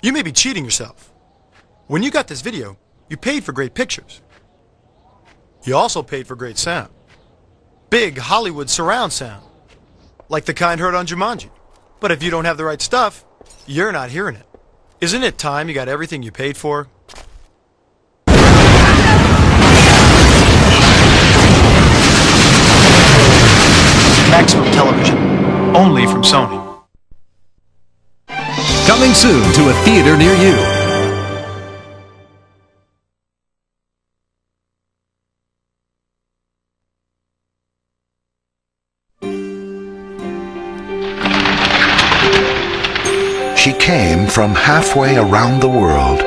You may be cheating yourself. When you got this video, you paid for great pictures. You also paid for great sound. Big Hollywood surround sound. Like the kind heard on Jumanji. But if you don't have the right stuff, you're not hearing it. Isn't it time you got everything you paid for? Maximum Television. Only from Sony. Coming soon to a theater near you. She came from halfway around the world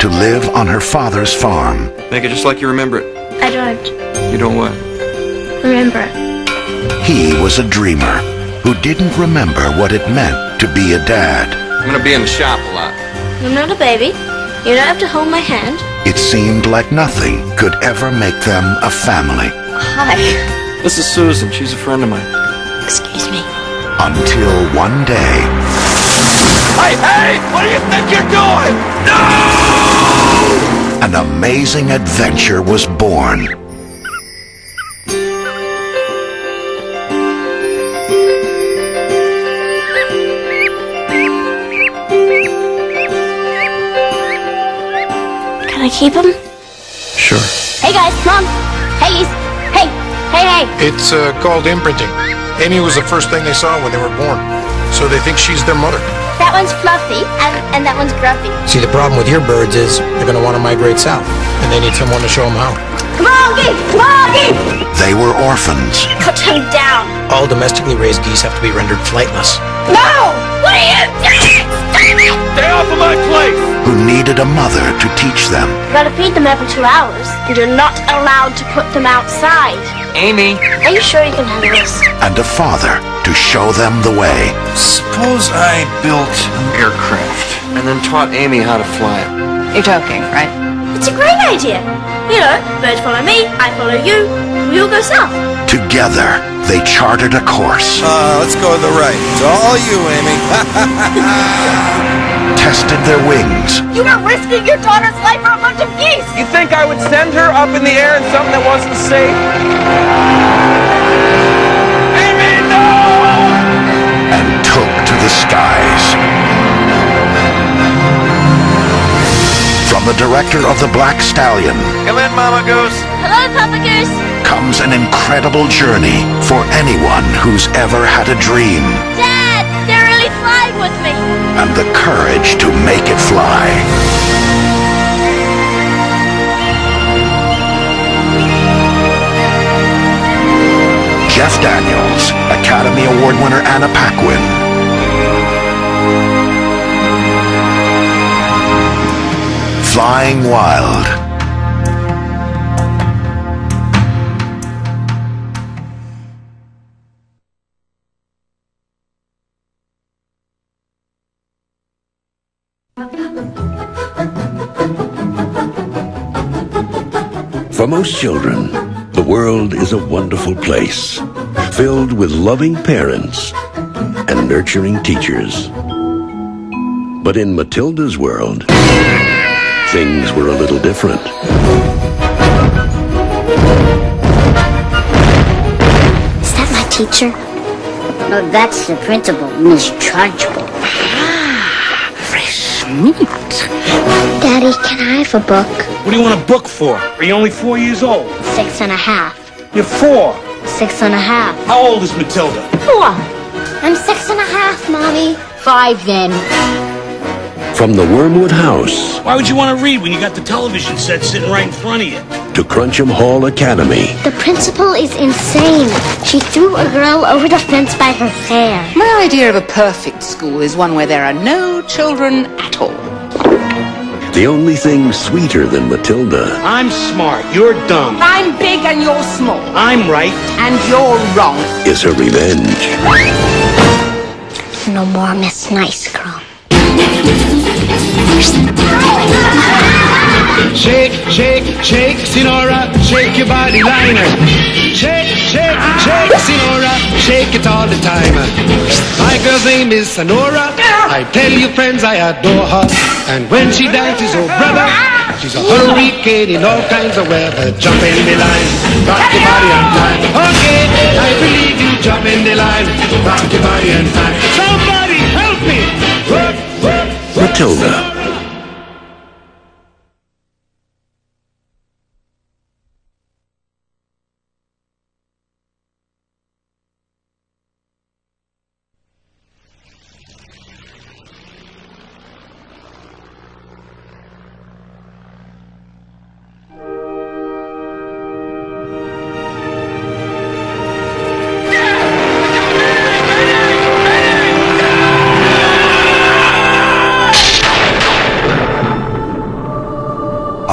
to live on her father's farm. Make it just like you remember it. I don't You don't what? remember. He was a dreamer who didn't remember what it meant to be a dad. I'm gonna be in the shop a lot. I'm not a baby. You don't have to hold my hand. It seemed like nothing could ever make them a family Hi. This is Susan. She's a friend of mine. Excuse me. until one day Hey, hey! What do you think you're doing? No! an amazing adventure was born. I keep him? Sure. Hey guys, mom. Hey, hey, hey, hey. It's uh, called imprinting. Amy was the first thing they saw when they were born, so they think she's their mother. That one's fluffy, and, and that one's gruffy. See, the problem with your birds is they're going to want to migrate south, and they need someone to show them how. Come on, geese! Come on, geese! They were orphans Put him down. All domestically raised geese have to be rendered flightless. No! What are you doing? Stop it! Stay off of my place! who needed a mother to teach them. You gotta feed them every two hours. And you're not allowed to put them outside. Amy. Are you sure you can handle this? and a father to show them the way. Suppose I built an aircraft and then taught Amy how to fly it. You're joking, right? It's a great idea. You know, birds follow me, I follow you. We all go south. Together, they charted a course, Uh, let's go to the right. It's all you, Amy. tested their wings, You were risking your daughter's life for a bunch of geese. You think I would send her up in the air in something that wasn't safe? Director of The Black Stallion Come in, Mama Goose. Hello, Papa Goose. comes an incredible journey for anyone who's ever had a dream Dad, they're really flying with me. and the courage to make it fly. Jeff Daniels, Academy Award winner Anna Paquin, Flying Wild. For most children, the world is a wonderful place, filled with loving parents and nurturing teachers. But in Matilda's world, things were a little different. Is that my teacher? No, that's the principal, Miss Trunchbull. Ah, fresh meat. Daddy, can I have a book? What do you want a book for? Are you only four years old? Six and a half. You're four. Six and a half. How old is Matilda? Four. I'm six and a half, Mommy. Five then. From the Wormwood House Why would you want to read when you got the television set sitting right in front of you? to Crunchem Hall Academy, The principal is insane. She threw a girl over the fence by her hair. My idea of a perfect school is one where there are no children at all. the only thing sweeter than Matilda I'm smart. You're dumb. I'm big and you're small. I'm right. And you're wrong. is her revenge. No more Miss Nice Girl. Shake, shake, shake, Senora. Shake your body liner. Shake, Shake, shake, Sonora, shake it all the time. My girl's name is Sonora. I tell you, friends, I adore her. And when she dances, oh brother, she's a hurricane in all kinds of weather. Jump in the line, rock your body and time. Okay, I believe you. Jump in the line, rock your body and time. Somebody help me! Matilda.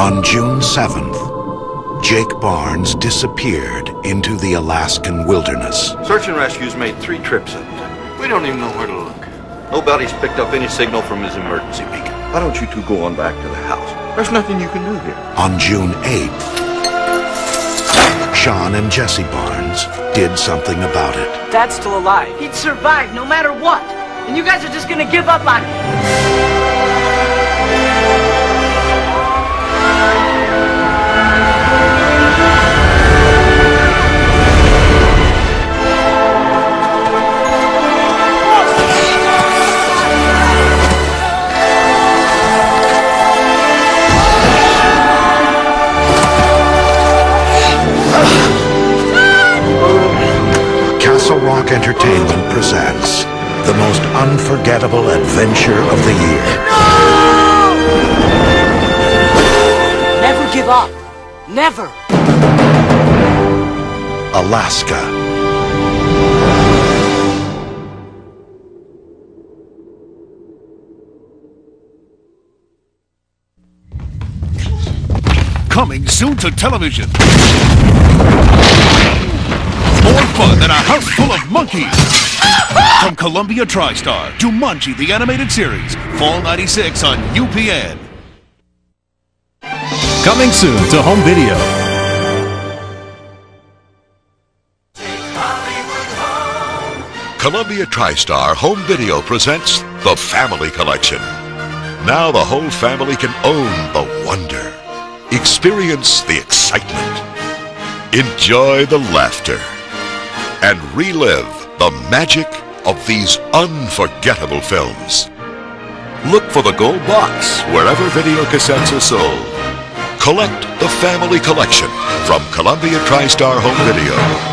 On June 7th, Jake Barnes disappeared into the Alaskan wilderness. Search and Rescue's made three trips up there. We don't even know where to look. Nobody's picked up any signal from his emergency beacon. Why don't you two go on back to the house? There's nothing you can do here. On June 8th, Sean and Jesse Barnes did something about it. Dad's still alive. He'd survive no matter what. And you guys are just gonna give up on him. Entertainment presents the most unforgettable adventure of the year. No! Never give up. Never. Alaska. Coming soon to television. More fun than a house full of monkeys. From Columbia TriStar, Jumanji the Animated Series, Fall 96 on UPN. Coming soon to home video. Columbia TriStar Home Video presents The Family Collection. Now the whole family can own the wonder, experience the excitement, enjoy the laughter, and relive the magic of these unforgettable films. Look for the gold box wherever video cassettes are sold. Collect the Family Collection from Columbia TriStar Home Video.